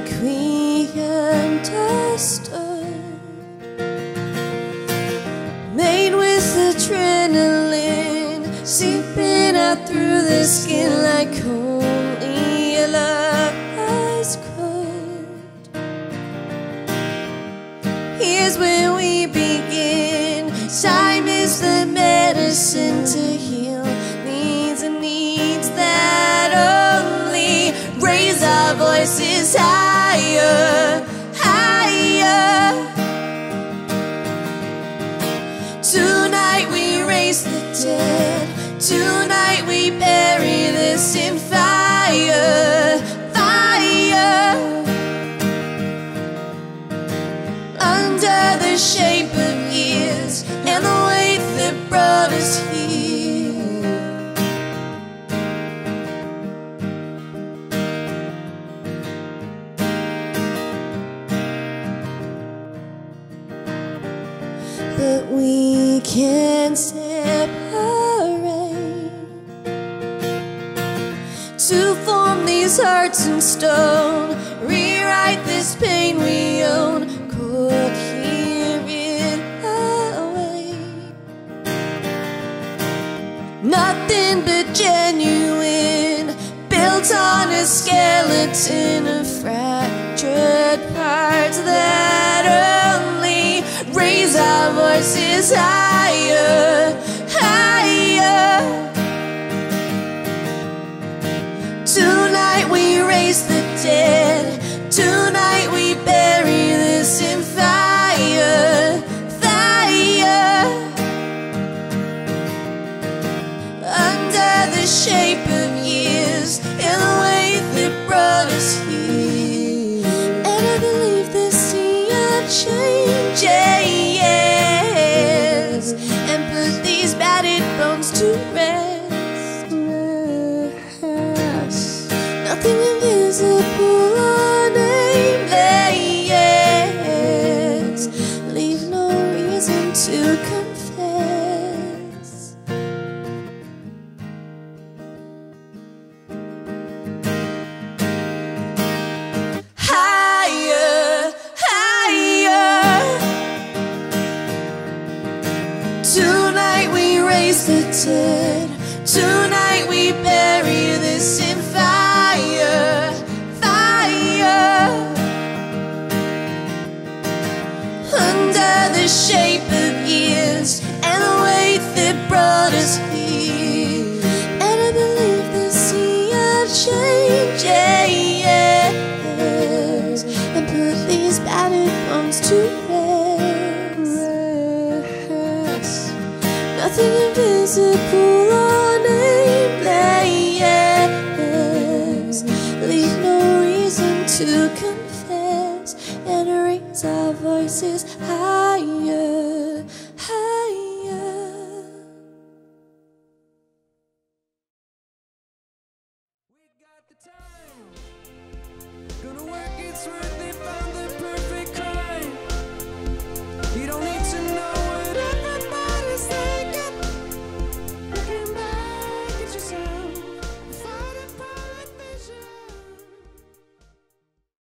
like we understood. Made with adrenaline, seeping out through the skin like only a could. Here's where we begin. But we can't separate to form these hearts in stone. Rewrite this pain we own. Could hear it away. Nothing but genuine, built on a skeleton our voices higher, higher. Tonight we raise the dead. Tonight we bury this in fire, fire. Under the shape of years and the weight that brought us here. And I believe the sea of changes bones to rest. Nothing invisible dead. Tonight we bury this in fire, fire. Under the shape of years and the weight that brought us here. And I believe the sea of changes Nothing invisible or nameless. Leave no reason to confess and raise our voices higher, higher. Gonna work, it's found